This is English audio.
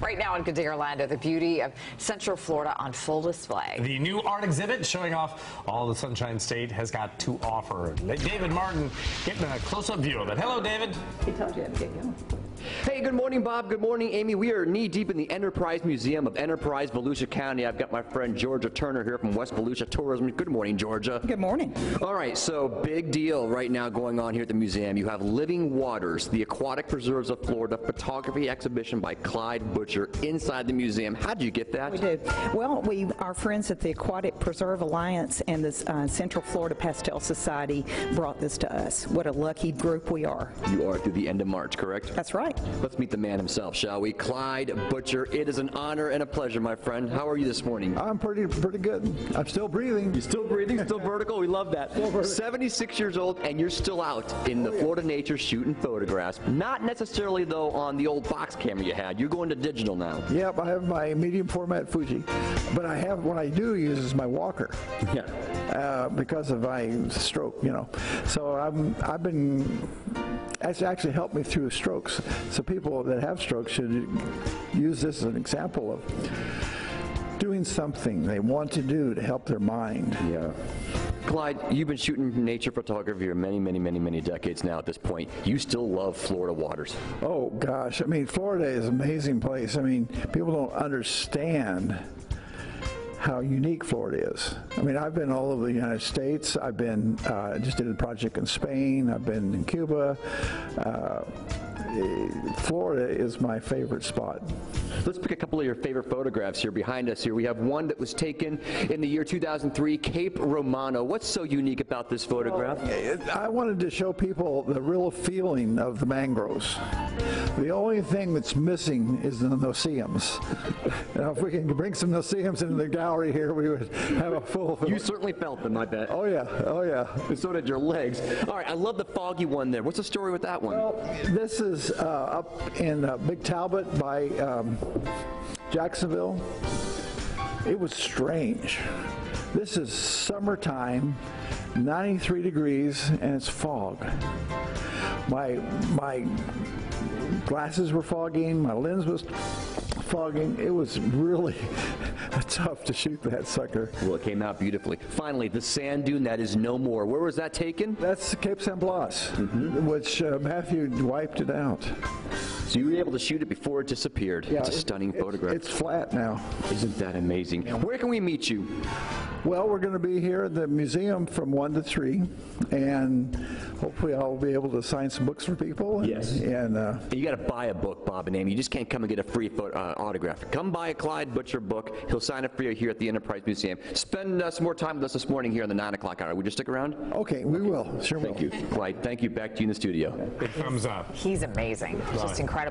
Right now in Good Day Orlando, the beauty of Central Florida on full display. The new art exhibit showing off all the Sunshine State has got to offer. David Martin getting a close-up view of it. Hello, David. He told you to get going. Hey, good morning, Bob. Good morning, Amy. We are knee deep in the Enterprise Museum of Enterprise, Volusia County. I've got my friend Georgia Turner here from West Volusia Tourism. Good morning, Georgia. Good morning. All right, so big deal right now going on here at the museum. You have Living Waters, the Aquatic Preserves of Florida photography exhibition by Clyde Butcher inside the museum. How did you get that? We do. Well, we, our friends at the Aquatic Preserve Alliance and the uh, Central Florida Pastel Society brought this to us. What a lucky group we are. You are through the end of March, correct? That's right. Let's meet the man himself, shall we? Clyde Butcher. It is an honor and a pleasure, my friend. How are you this morning? I'm pretty pretty good. I'm still breathing. You're still breathing, still vertical. We love that. 76 years old, and you're still out in the Florida nature shooting photographs. Not necessarily, though, on the old box camera you had. You're going to digital now. Yep, I have my medium format Fuji, but I have what I do use is my walker. Yeah. Uh, because of my stroke, you know. So I'm I've been it's actually helped me through strokes. So people that have strokes should use this as an example of doing something they want to do to help their mind. Yeah. Clyde, you've been shooting nature photography for many, many, many, many decades now at this point. You still love Florida waters. Oh, gosh. I mean, Florida is an amazing place. I mean, people don't understand how unique Florida is. I mean, I've been all over the United States. I've been, uh, just did a project in Spain. I've been in Cuba. Uh, Uh, Florida is my favorite spot. Let's pick a couple of your favorite photographs here behind us here. We have one that was taken in the year 2003, Cape Romano. What's so unique about this photograph? Well, I wanted to show people the real feeling of the mangroves. The only thing that's missing is the no-see-ums. now, if we can bring some no-see-ums into the gallery here, we would have a full. You certainly felt them, I bet. Oh yeah, oh yeah. And so did your legs. All right, I love the foggy one there. What's the story with that one? Well, this is uh, up in uh, Big Talbot by um, Jacksonville. It was strange. This is summertime, 93 degrees, and it's fog. My my glasses were fogging, my lens was fogging. It was really tough to shoot that sucker. Well, it came out beautifully. Finally, the sand dune that is no more. Where was that taken? That's Cape San Blas, mm-hmm. which uh, Matthew wiped it out. So you were able to shoot it before it disappeared. Yeah, it's a stunning it, photograph. It's flat now. Isn't that amazing? Where can we meet you? Well, we're going to be here at the museum from 1 to 3, and hopefully I'll be able to sign some books for people. And, yes. And uh, you got to buy a book, Bob and Amy. You just can't come and get a free photo, uh, autograph. Come buy a Clyde Butcher book. He'll sign it for you here at the Enterprise Museum. Spend uh, some more time with us this morning here in the 9 o'clock hour. Would you stick around? Okay, we will. Sure Thank will. you. Clyde, thank you. Back to you in the studio. Big thumbs up. He's amazing. Just incredible.